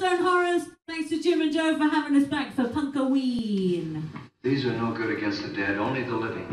Headstone Horrors. Thanks to Jim and Joe for having us back for Punkoween. These are no good against the dead, only the living.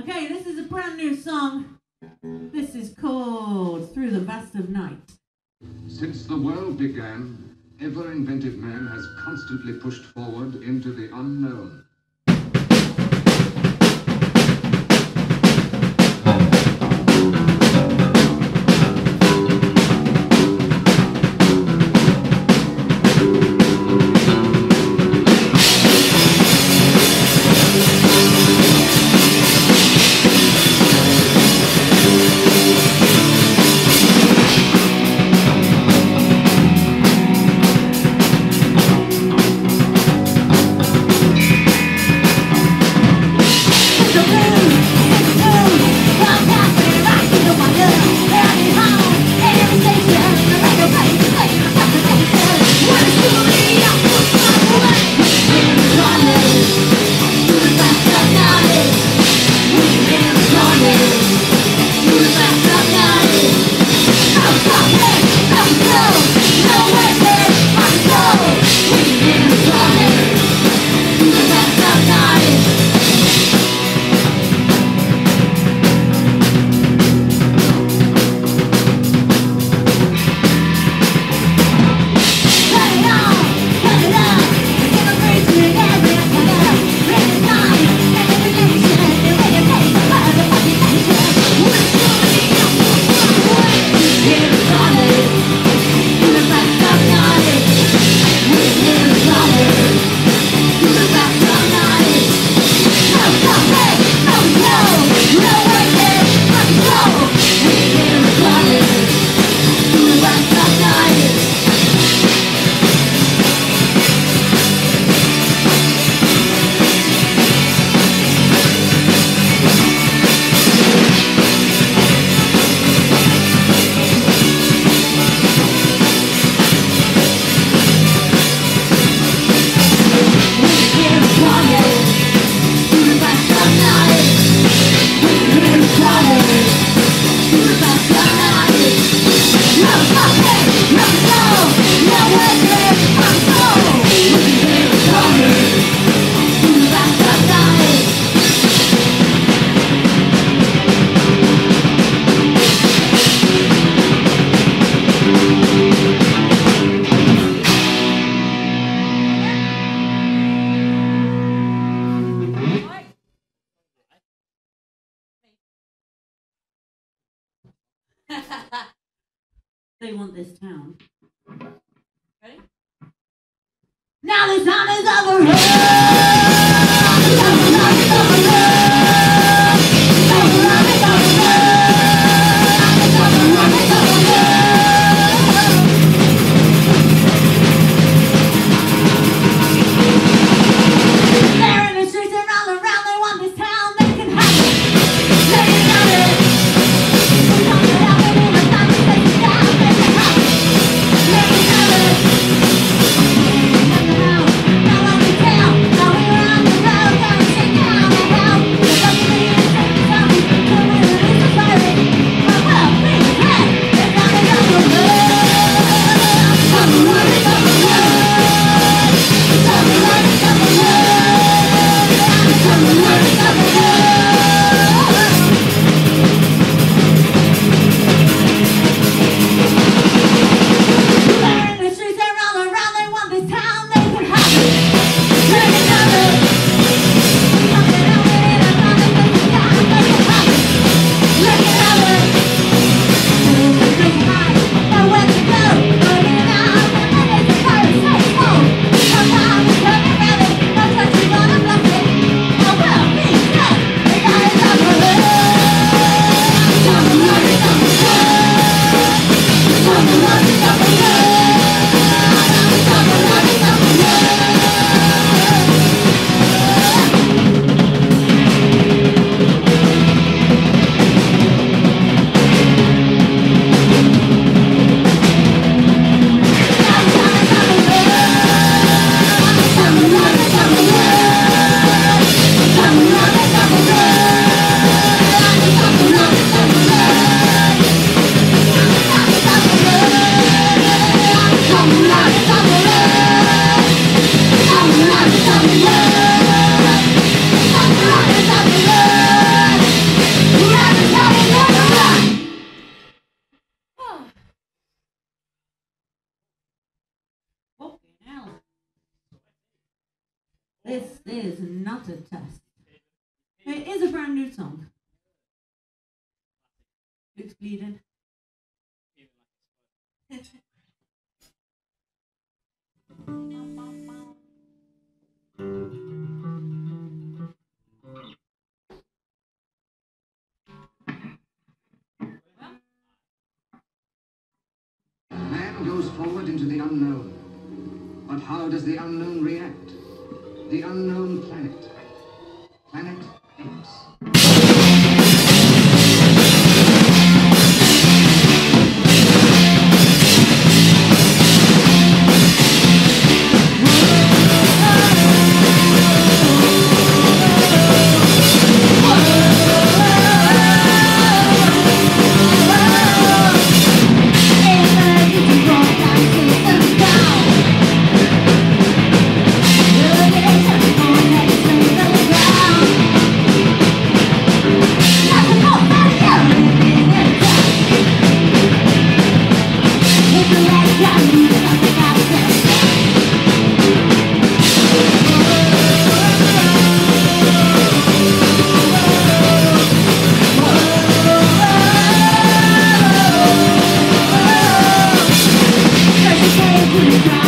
Okay, this is a brand new song. This is called Through the Vast of Night. Since the world began, ever inventive man has constantly pushed forward into the unknown. really want this town. Ready? Now the time is over. Acid Test. It is a brand new song. Luke's bleeding. Man goes forward into the unknown. But how does the unknown react? the unknown planet. you.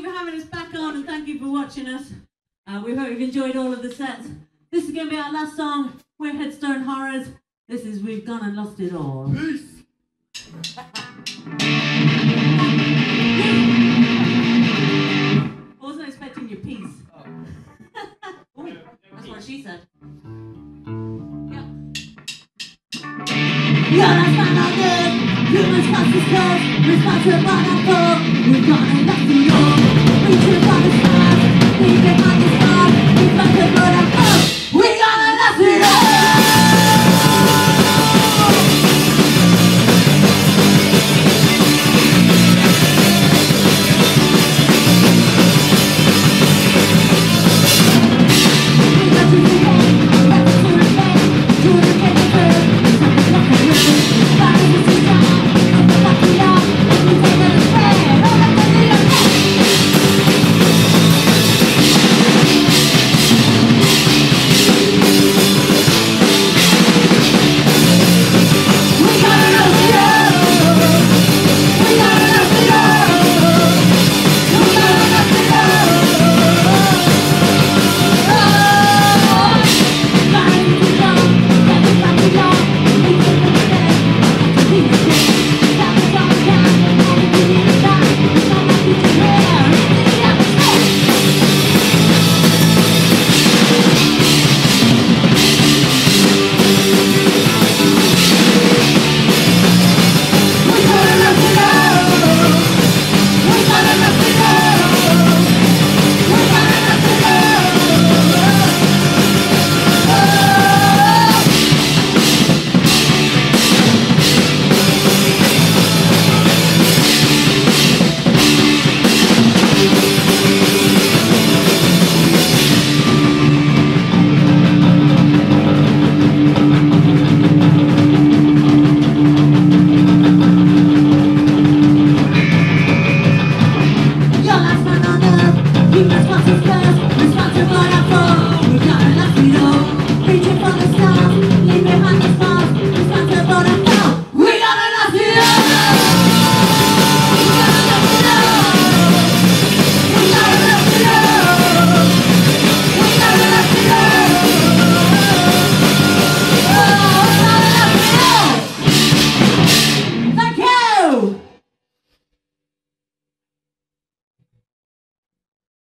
You for having us back on and thank you for watching us. Uh, we hope you've enjoyed all of the sets. This is going to be our last song. We're Headstone Horrors. This is We've Gone and Lost It All. Peace. Wasn't expecting your piece. Ooh, that's what she said. Yeah response is close Response to the bottom floor We're gonna let you know Reach your bottom side